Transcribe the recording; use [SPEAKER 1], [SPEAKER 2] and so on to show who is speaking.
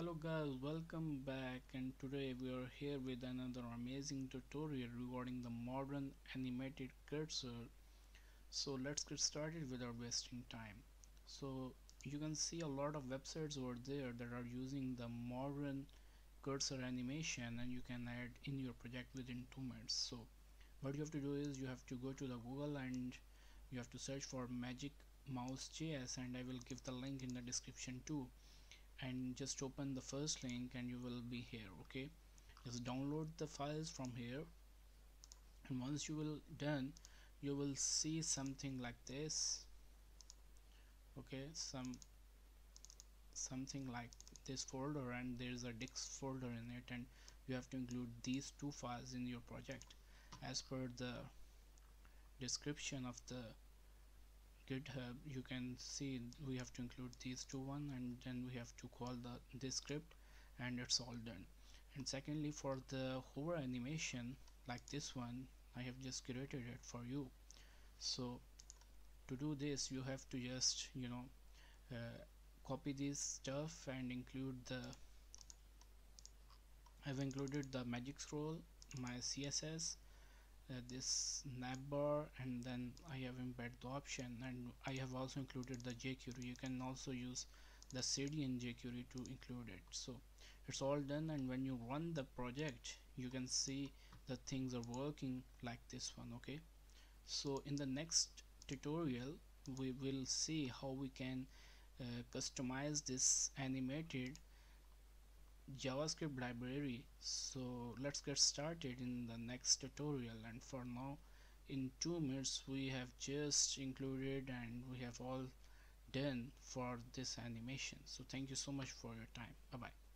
[SPEAKER 1] hello guys. Welcome back. And today we are here with another amazing tutorial regarding the modern animated cursor. So let's get started without wasting time. So you can see a lot of websites over there that are using the modern cursor animation and you can add in your project within two minutes. So what you have to do is you have to go to the google and you have to search for magic mouse js and i will give the link in the description too and just open the first link and you will be here okay? Just download the files from here. And once you will done you will see something like this okay? Some something like this folder and there is a dist folder in it and you have to include these two files in your project as per the description of the github you can see we have to include these two one and then we have to call the this script and it's all done. And secondly for the hover animation like this one I have just created it for you. So to do this you have to just you know uh, copy this stuff and include the I've included the magic scroll my CSS uh, this navbar and then I have embed the option and I have also included the jQuery you can also use the CDN jQuery to include it. So it's all done and when you run the project you can see the things are working like this one okay? So in the next tutorial we will see how we can uh, customize this animated javascript library. So let's get started in the next tutorial. And for now in two minutes we have just included and we have all done for this animation. So thank you so much for your time. Bye bye